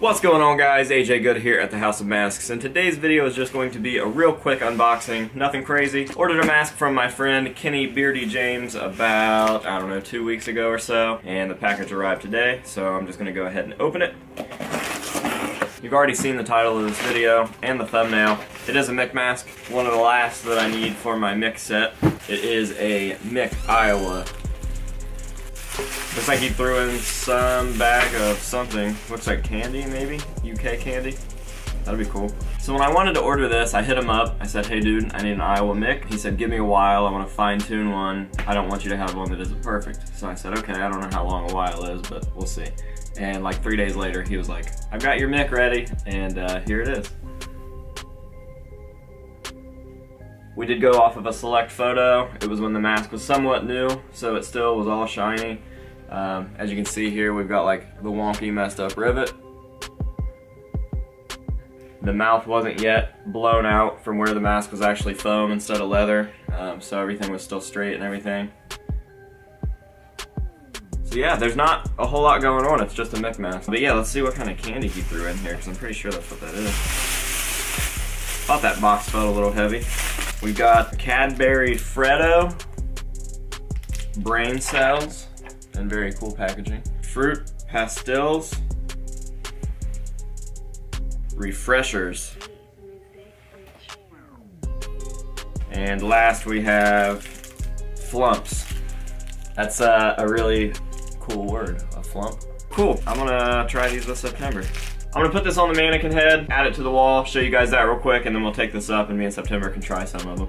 What's going on guys, AJ Good here at the House of Masks, and today's video is just going to be a real quick unboxing, nothing crazy. Ordered a mask from my friend Kenny Beardy James about, I don't know, two weeks ago or so, and the package arrived today, so I'm just going to go ahead and open it. You've already seen the title of this video and the thumbnail. It is a Mick mask, one of the last that I need for my Mick set. It is a Mick Iowa Looks like he threw in some bag of something. Looks like candy, maybe? UK candy? That'd be cool. So when I wanted to order this, I hit him up. I said, hey dude, I need an Iowa Mick. He said, give me a while. I want to fine tune one. I don't want you to have one that isn't perfect. So I said, okay, I don't know how long a while is, but we'll see. And like three days later, he was like, I've got your Mick ready, and uh, here it is. We did go off of a select photo. It was when the mask was somewhat new, so it still was all shiny. Um, as you can see here, we've got like the wonky messed up rivet. The mouth wasn't yet blown out from where the mask was actually foam instead of leather, um, so everything was still straight and everything. So yeah, there's not a whole lot going on, it's just a Mick mask. But yeah, let's see what kind of candy he threw in here, because I'm pretty sure that's what that is. Thought that box felt a little heavy. We got Cadbury Freddo, brain cells, and very cool packaging. Fruit pastels, refreshers. And last we have flumps. That's uh, a really cool word, a flump. Cool, I'm gonna try these this September. I'm gonna put this on the mannequin head, add it to the wall, show you guys that real quick, and then we'll take this up and me and September can try some of them.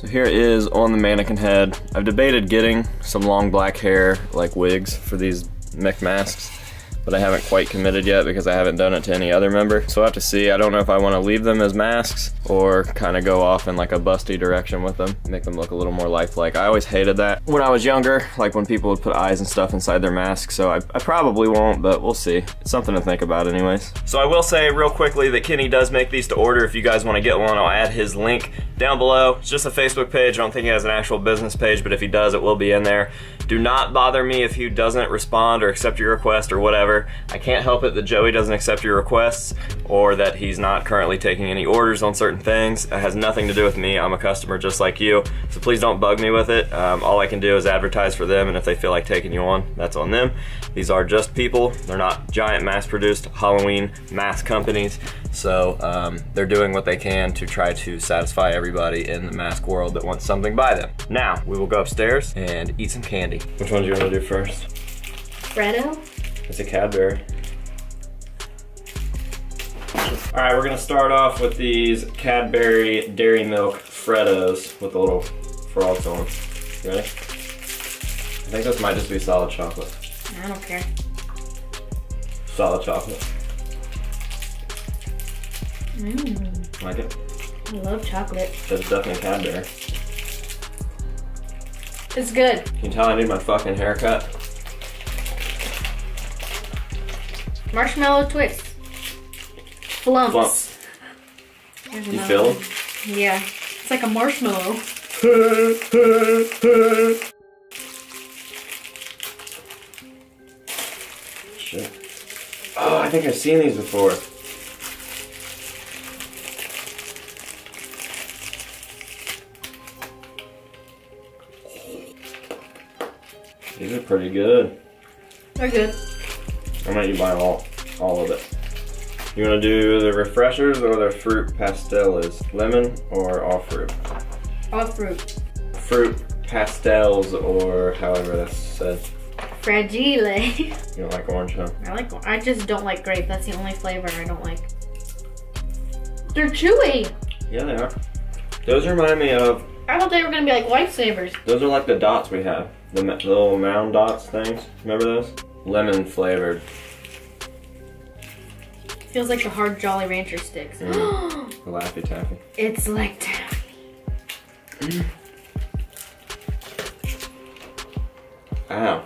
So here it is on the mannequin head. I've debated getting some long black hair, like wigs, for these Mick masks but I haven't quite committed yet because I haven't done it to any other member. So I have to see. I don't know if I want to leave them as masks or kind of go off in like a busty direction with them, make them look a little more lifelike. I always hated that when I was younger, like when people would put eyes and stuff inside their masks. So I, I probably won't, but we'll see. It's something to think about anyways. So I will say real quickly that Kenny does make these to order. If you guys want to get one, I'll add his link down below. It's just a Facebook page. I don't think he has an actual business page, but if he does, it will be in there. Do not bother me if he doesn't respond or accept your request or whatever. I can't help it that Joey doesn't accept your requests or that he's not currently taking any orders on certain things. It has nothing to do with me. I'm a customer just like you. So please don't bug me with it. Um, all I can do is advertise for them and if they feel like taking you on, that's on them. These are just people. They're not giant mass-produced Halloween mask companies. So um, they're doing what they can to try to satisfy everybody in the mask world that wants something by them. Now, we will go upstairs and eat some candy. Which one do you want to do first? Freddo? It's a Cadbury. All right, we're gonna start off with these Cadbury Dairy Milk Freddos with the little frogs on. You ready? I think this might just be solid chocolate. I don't care. Solid chocolate. Mmm. Like it? I love chocolate. That's definitely Cadbury. It's good. Can you tell I need my fucking haircut? Marshmallow twist. Flumps. Flumps. You another feel one. Yeah. It's like a marshmallow. Shit. Oh, I think I've seen these before. These are pretty good. They're good. I'm gonna you buy all, all of it. You wanna do the refreshers or the fruit pastels? Lemon or all fruit? All fruit. Fruit pastels or however that's said. Fragile. You don't like orange, huh? I like. I just don't like grape. That's the only flavor I don't like. They're chewy. Yeah, they are. Those remind me of, I thought they were gonna be like lifesavers. those are like the dots we have. The, the little mound dots things. Remember those? Lemon flavored. Feels like the hard Jolly Rancher sticks. Mm. Laffy Taffy. it's like taffy. Ow.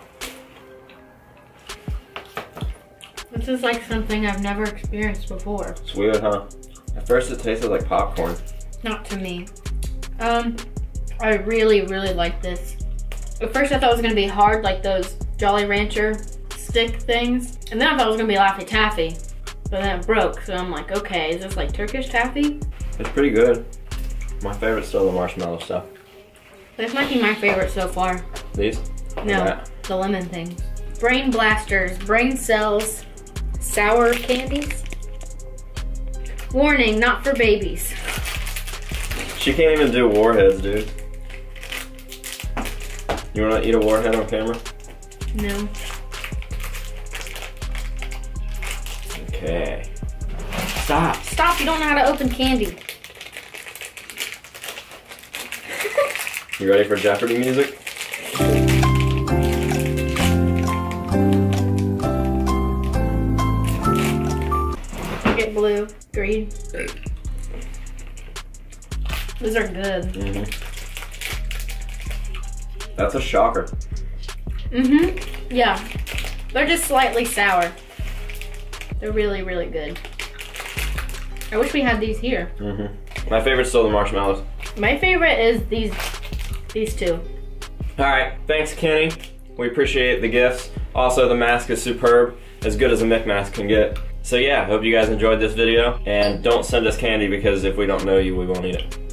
This is like something I've never experienced before. It's weird, huh? At first it tasted like popcorn. Not to me. Um, I really, really like this. At first I thought it was gonna be hard, like those Jolly Rancher stick things. And then I thought it was gonna be Laffy Taffy. But then it broke, so I'm like, okay, is this like Turkish taffy? It's pretty good. My favorite's still the marshmallow stuff. This might be my favorite so far. These? No, that? the lemon thing. Brain blasters, brain cells, sour candies. Warning, not for babies. She can't even do warheads, dude. You wanna eat a warhead on camera? No. Okay. Stop. Stop, you don't know how to open candy. You ready for Jeopardy music? Get blue, green. Those are good. Mm-hmm. That's a shocker. Mm-hmm. Yeah. They're just slightly sour. They're really, really good. I wish we had these here. Mm-hmm. My favorite's still the marshmallows. My favorite is these these two. All right, thanks, Kenny. We appreciate the gifts. Also, the mask is superb, as good as a Mick mask can get. So yeah, hope you guys enjoyed this video, and don't send us candy because if we don't know you, we won't eat it.